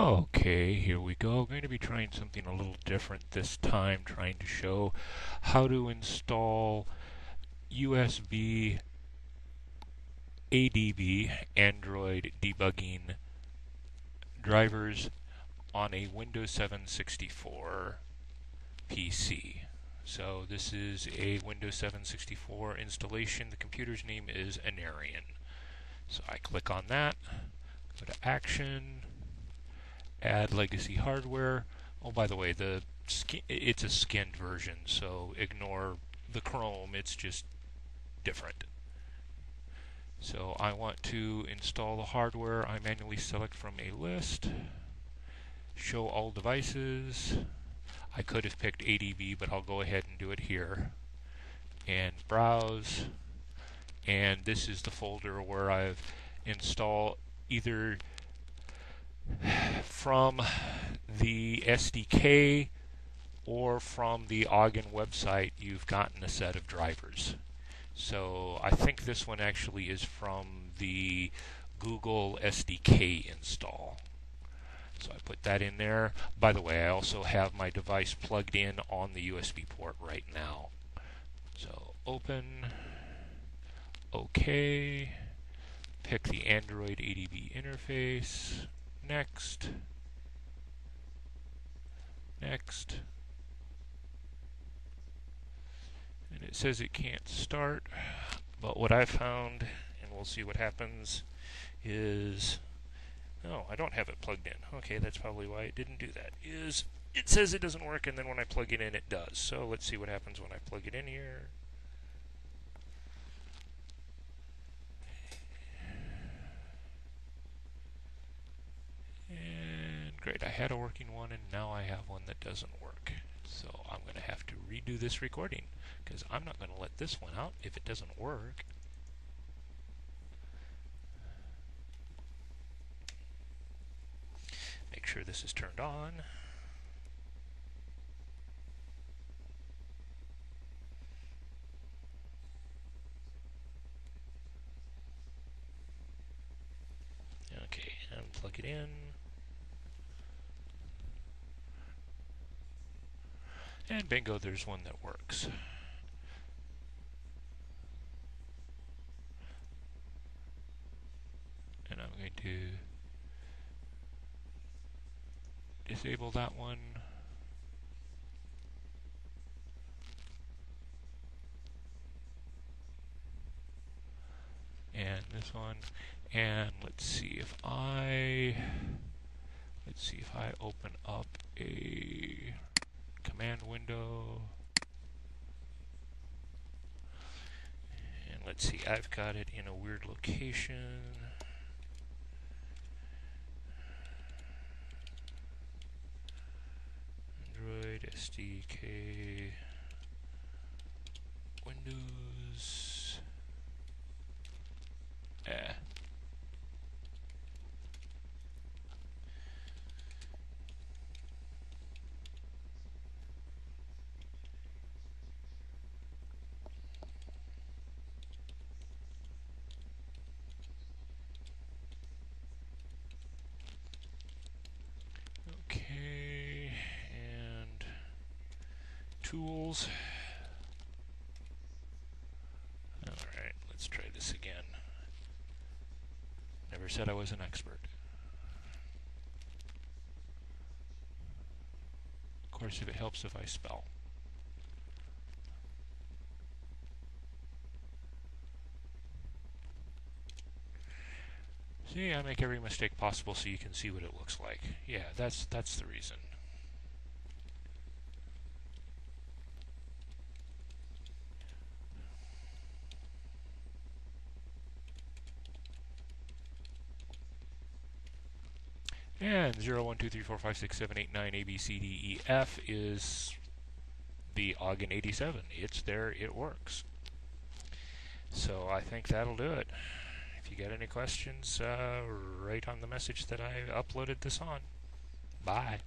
Okay, here we go. I'm going to be trying something a little different this time, trying to show how to install USB ADB Android debugging drivers on a Windows 7 64 PC. So this is a Windows 7 64 installation. The computer's name is Anarian. So I click on that, go to Action, add legacy hardware. Oh, by the way, the it's a skinned version, so ignore the Chrome. It's just different. So I want to install the hardware. I manually select from a list, show all devices. I could have picked ADB, but I'll go ahead and do it here. And browse. And this is the folder where I've installed either from the SDK or from the Augen website, you've gotten a set of drivers. So I think this one actually is from the Google SDK install. So I put that in there. By the way, I also have my device plugged in on the USB port right now. So open, OK, pick the Android ADB interface, Next. Next. And it says it can't start, but what I found, and we'll see what happens, is no, I don't have it plugged in. Okay, that's probably why it didn't do that. Is it says it doesn't work, and then when I plug it in, it does. So let's see what happens when I plug it in here. Great, I had a working one and now I have one that doesn't work. So I'm going to have to redo this recording because I'm not going to let this one out if it doesn't work. Make sure this is turned on. Okay, and plug it in. And bingo, there's one that works. And I'm going to disable that one. And this one. And let's see if I let's see if I open up window. And let's see, I've got it in a weird location. Android SDK Windows. Tools. Alright, let's try this again. Never said I was an expert. Of course, if it helps if I spell. See, I make every mistake possible so you can see what it looks like. Yeah, that's that's the reason. And 0, 1, 2, 3, 4, 5, 6, 7, 8, 9, A, B, C, D, E, F is the Augen 87. It's there, it works. So I think that'll do it. If you got any questions, uh, write on the message that I uploaded this on. Bye.